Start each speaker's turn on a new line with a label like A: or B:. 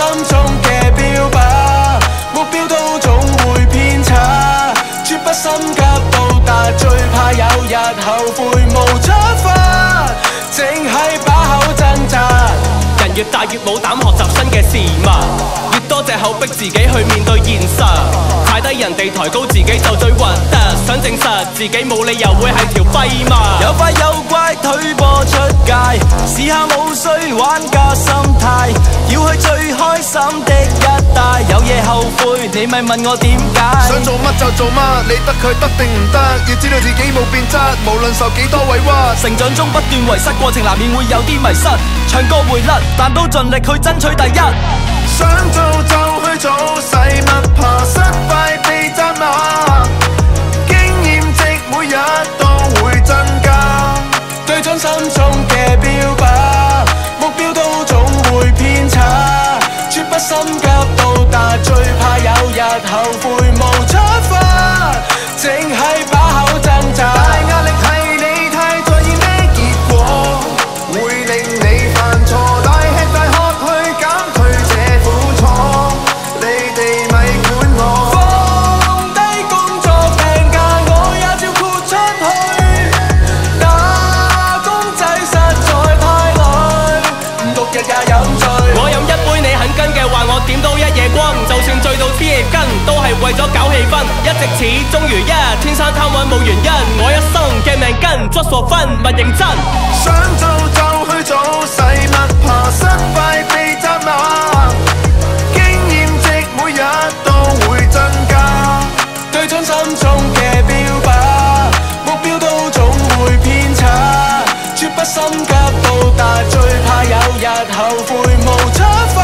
A: 心中嘅标靶，目标都总会偏差，绝不心急到达，最怕有日后悔無出發，淨係把口挣扎。
B: 人越大越冇胆学习新嘅事物，越多借口逼自己去面对现实，踩低人哋抬高自己就最核突，想证实自己冇理由會係條廢
A: 態，要去最开心的一带。有嘢后悔，你咪问我点解？
C: 想做乜就做乜，你得佢得定唔得？要知道自己冇变质，无论受几多委屈。
A: 成长中不断遗失，过程难免会有啲迷失。唱歌会甩，但都尽力去争取第一。
C: 想做就去做，使乜怕
A: 後悔無出發，淨係把口掙扎。
C: 大壓力係你太在意咩結果，會令你犯錯。大吃大喝去減退這苦楚，你哋咪管我。
A: 放低工作病假，我也照豁出去。打工仔實在太累，六日也飲醉。
B: 点都一夜光。就算醉到天亦跟，都系为咗搞气氛。一直始终如一，天生贪玩冇原因。我一生嘅命根捉傻分勿认真。
C: 想做就去做，使乜怕失败被責罵？經驗值每日都会增加。
A: 对准心中嘅标靶，目标都总会偏差，绝不心急到达，最怕有日后悔无出发